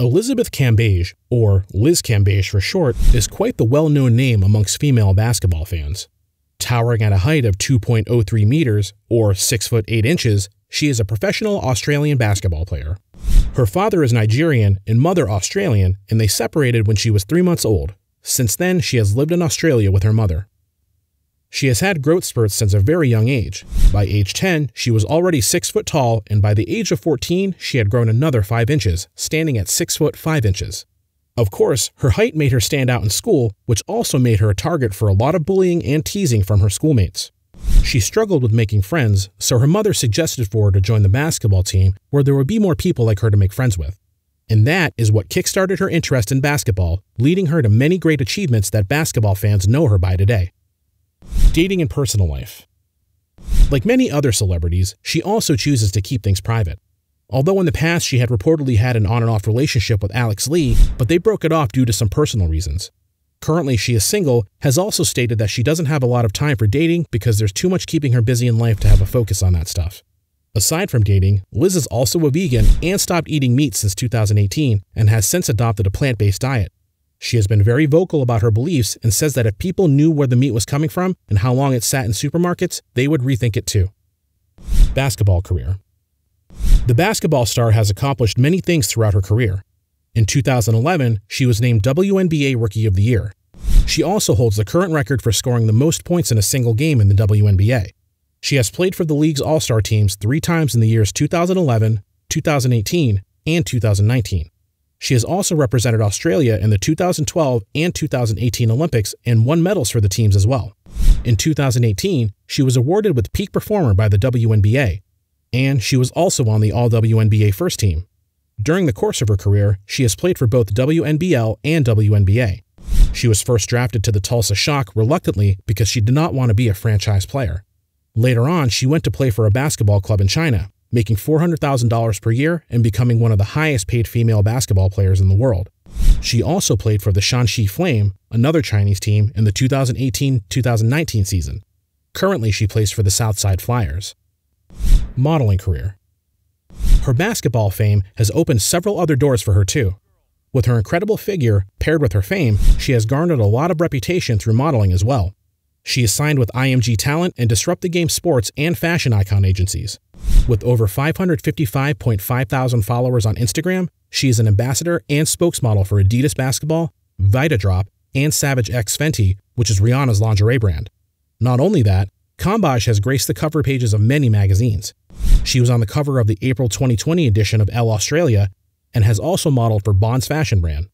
Elizabeth Cambage, or Liz Cambage for short, is quite the well known name amongst female basketball fans. Towering at a height of 2.03 meters, or 6 foot 8 inches, she is a professional Australian basketball player. Her father is Nigerian and mother Australian, and they separated when she was three months old. Since then, she has lived in Australia with her mother. She has had growth spurts since a very young age. By age 10, she was already 6 foot tall, and by the age of 14, she had grown another 5 inches, standing at 6 foot 5 inches. Of course, her height made her stand out in school, which also made her a target for a lot of bullying and teasing from her schoolmates. She struggled with making friends, so her mother suggested for her to join the basketball team where there would be more people like her to make friends with. And that is what kickstarted her interest in basketball, leading her to many great achievements that basketball fans know her by today. Dating and personal life. Like many other celebrities, she also chooses to keep things private. Although in the past she had reportedly had an on and off relationship with Alex Lee, but they broke it off due to some personal reasons. Currently, she is single, has also stated that she doesn't have a lot of time for dating because there's too much keeping her busy in life to have a focus on that stuff. Aside from dating, Liz is also a vegan and stopped eating meat since 2018 and has since adopted a plant based diet. She has been very vocal about her beliefs and says that if people knew where the meat was coming from and how long it sat in supermarkets, they would rethink it too. Basketball career. The basketball star has accomplished many things throughout her career. In 2011, she was named WNBA Rookie of the Year. She also holds the current record for scoring the most points in a single game in the WNBA. She has played for the league's All Star teams three times in the years 2011, 2018, and 2019. She has also represented Australia in the 2012 and 2018 Olympics and won medals for the teams as well. In 2018, she was awarded with Peak Performer by the WNBA, and she was also on the All WNBA first team. During the course of her career, she has played for both WNBL and WNBA. She was first drafted to the Tulsa Shock reluctantly because she did not want to be a franchise player. Later on, she went to play for a basketball club in China, making $400,000 per year and becoming one of the highest paid female basketball players in the world. She also played for the Shanxi Flame, another Chinese team, in the 2018 2019 season. Currently, she plays for the Southside Flyers. Modeling career. Her basketball fame has opened several other doors for her, too. With her incredible figure, paired with her fame, she has garnered a lot of reputation through modeling as well. She is signed with IMG Talent and Disrupt the Game sports and fashion icon agencies. With over 555.5 thousand followers on Instagram, she is an ambassador and spokesmodel for Adidas Basketball, Vitadrop, and Savage X Fenty, which is Rihanna's lingerie brand. Not only that, Cambage has graced the cover pages of many magazines. She was on the cover of the April 2020 edition of Elle Australia and has also modeled for Bond's fashion brand.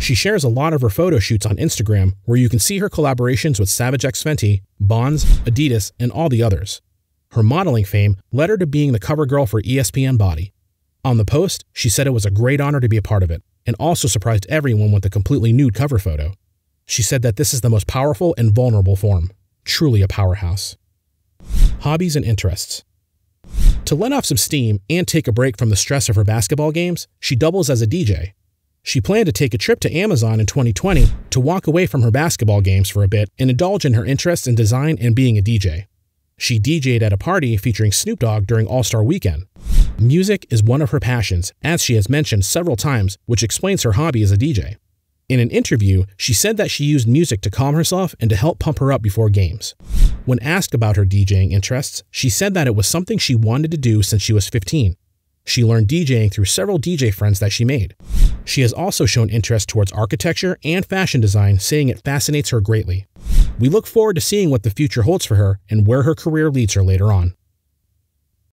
She shares a lot of her photo shoots on Instagram where you can see her collaborations with Savage X Fenty, Bonds, Adidas, and all the others. Her modeling fame led her to being the cover girl for ESPN Body. On the post, she said it was a great honor to be a part of it, and also surprised everyone with a completely nude cover photo. She said that this is the most powerful and vulnerable form. Truly a powerhouse. Hobbies and interests. To let off some steam and take a break from the stress of her basketball games, she doubles as a DJ. She planned to take a trip to Amazon in 2020 to walk away from her basketball games for a bit and indulge in her interests in design and being a DJ. She DJ'd at a party featuring Snoop Dogg during All Star Weekend. Music is one of her passions, as she has mentioned several times, which explains her hobby as a DJ. In an interview, she said that she used music to calm herself and to help pump her up before games. When asked about her DJing interests, she said that it was something she wanted to do since she was 15. She learned DJing through several DJ friends that she made. She has also shown interest towards architecture and fashion design, saying it fascinates her greatly. We look forward to seeing what the future holds for her and where her career leads her later on.